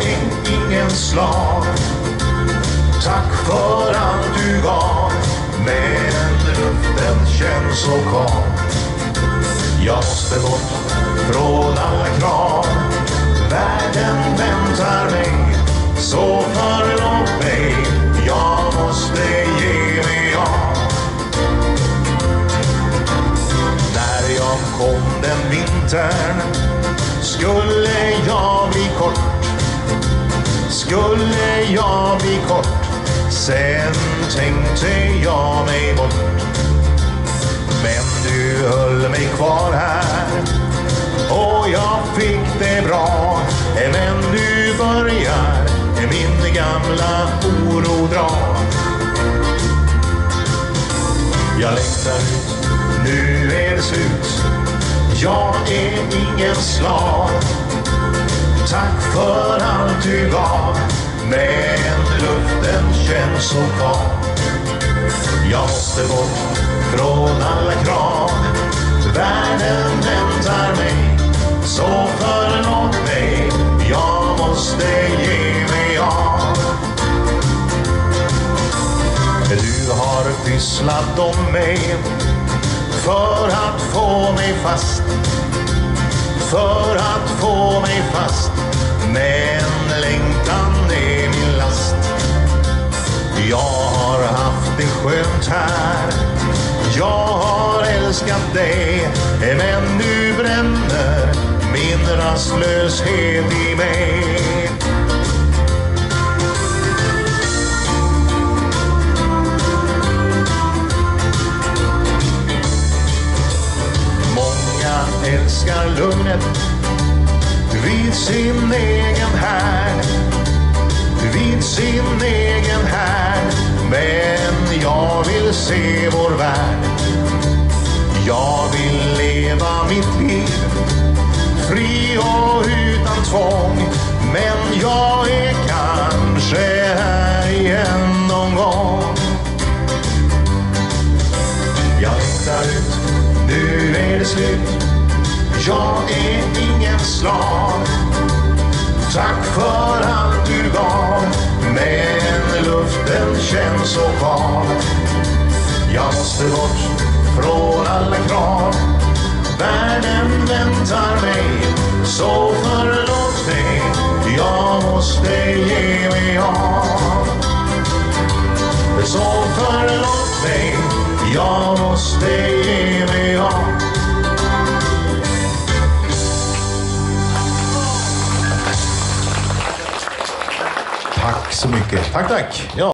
är ingen slav. Tack för allt du gav, men luften känns så kal. Jag måste bort från alla krav. Världen väntar mig, så förlåt mig. Jag måste ge mig av. När jag kom den vintern skulle jag bli kort skulle jag bli kort, sen tänkte jag mig bort. Men du höll mig kvar här och jag fick det bra. Men du börjar min gamla oro dra. Jag längtar ut, nu är det slut. Jag är ingen slav. Tack för allt du gav, men luften känns så kvar. Jag måste bort från alla krav. Världen väntar mig, så förlåt mig. Jag måste ge mig av. Du har pysslat om mig för att få mig fast. För att få mig fast. Men längtan är min last. Jag har haft det skönt här. Jag har älskat dig. Men nu bränner min rastlöshet i mig. Många älskar lugnet vid sin egen härd. Vid sin egen härd. Men jag vill se vår värld. Jag vill leva mitt liv fri och utan tvång. Men jag är kanske här igen någon gång. Jag längtar ut, nu är det slut. Jag är inte slag. Tack för allt du gav, men luften känns så kvar. Jag måste bort från alla krav. Världen väntar mig, så förlåt mig. Jag måste ge mig av. Så förlåt mig, jag måste ge mig av. så mycket. Tack, tack. Ja.